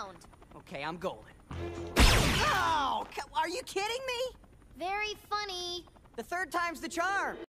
round. Okay, I'm golden. Oh, are you kidding me? Very funny. The third time's the charm.